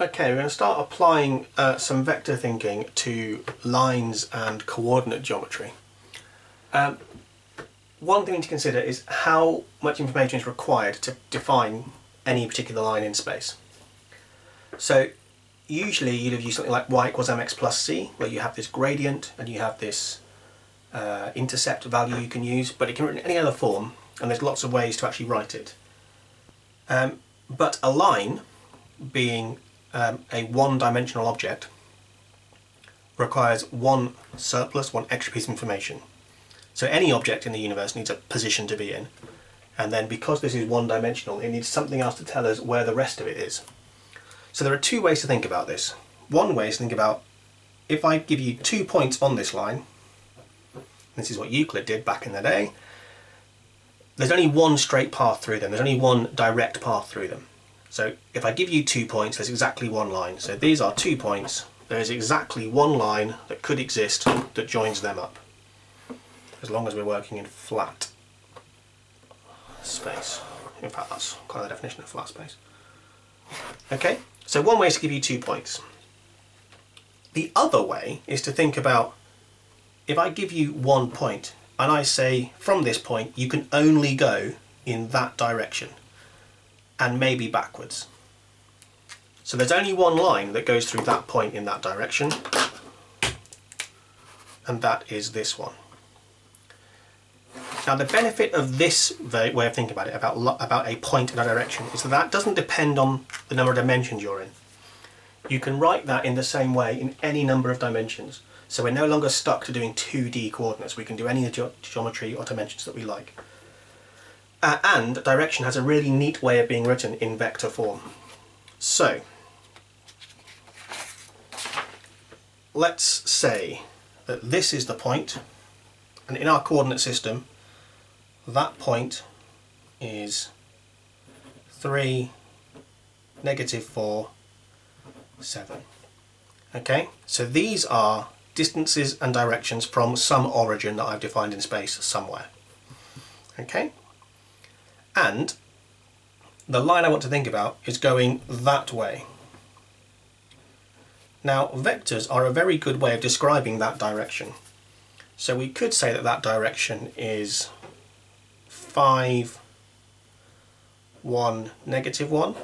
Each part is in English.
Okay, we're going to start applying uh, some vector thinking to lines and coordinate geometry. Um, one thing to consider is how much information is required to define any particular line in space. So usually you'd have used something like y equals mx plus c, where you have this gradient and you have this uh, intercept value you can use, but it can be written in any other form, and there's lots of ways to actually write it. Um, but a line, being um, a one-dimensional object, requires one surplus, one extra piece of information. So any object in the universe needs a position to be in, and then because this is one-dimensional, it needs something else to tell us where the rest of it is. So there are two ways to think about this. One way is to think about if I give you two points on this line, this is what Euclid did back in the day, there's only one straight path through them, there's only one direct path through them. So if I give you two points, there's exactly one line. So these are two points, there is exactly one line that could exist that joins them up. As long as we're working in flat space. In fact, that's kind of the definition of flat space. Okay, so one way is to give you two points. The other way is to think about if I give you one point and I say from this point you can only go in that direction and maybe backwards. So there's only one line that goes through that point in that direction and that is this one. Now the benefit of this way of thinking about it, about, about a point in a direction, is that that doesn't depend on the number of dimensions you're in. You can write that in the same way in any number of dimensions. So we're no longer stuck to doing 2D coordinates. We can do any ge geometry or dimensions that we like. Uh, and direction has a really neat way of being written in vector form. So, let's say that this is the point, and in our coordinate system, that point is 3, negative 4, 7. Okay, so these are distances and directions from some origin that I've defined in space somewhere. Okay, and the line I want to think about is going that way. Now vectors are a very good way of describing that direction. So we could say that that direction is 5, 1, negative 1.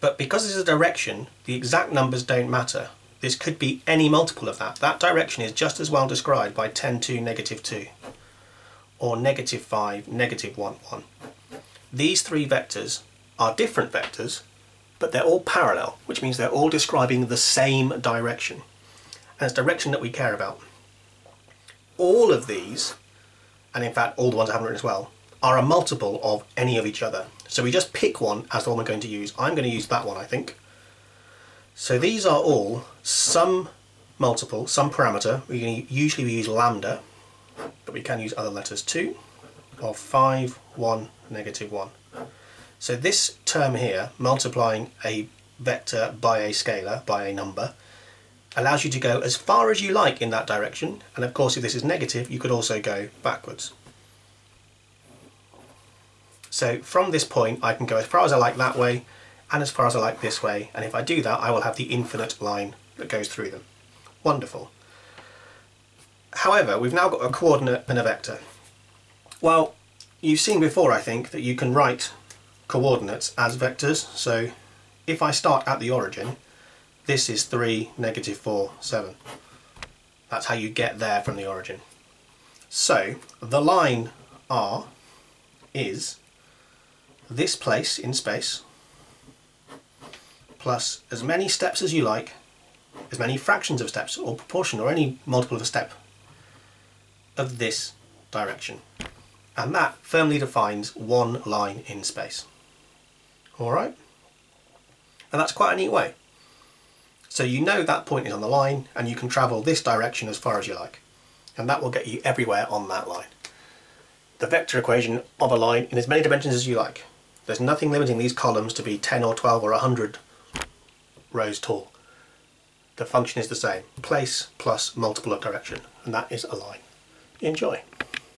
But because this is a direction, the exact numbers don't matter. This could be any multiple of that. That direction is just as well described by 10, 2, negative 2, or negative 5, negative 1, 1. These three vectors are different vectors, but they're all parallel, which means they're all describing the same direction. And it's direction that we care about. All of these and in fact all the ones I haven't written as well, are a multiple of any of each other. So we just pick one as the one we're going to use. I'm going to use that one I think. So these are all some multiple, some parameter. We usually we use lambda, but we can use other letters too, of 5, 1, negative 1. So this term here, multiplying a vector by a scalar, by a number, allows you to go as far as you like in that direction and of course if this is negative you could also go backwards. So from this point I can go as far as I like that way and as far as I like this way and if I do that I will have the infinite line that goes through them. Wonderful. However we've now got a coordinate and a vector. Well you've seen before I think that you can write coordinates as vectors so if I start at the origin this is 3, negative 4, 7. That's how you get there from the origin. So the line R is this place in space plus as many steps as you like, as many fractions of steps or proportion or any multiple of a step of this direction. And that firmly defines one line in space. Alright? And that's quite a neat way. So you know that point is on the line and you can travel this direction as far as you like. And that will get you everywhere on that line. The vector equation of a line in as many dimensions as you like. There's nothing limiting these columns to be 10 or 12 or 100 rows tall. The function is the same. Place plus multiple of direction. And that is a line. Enjoy.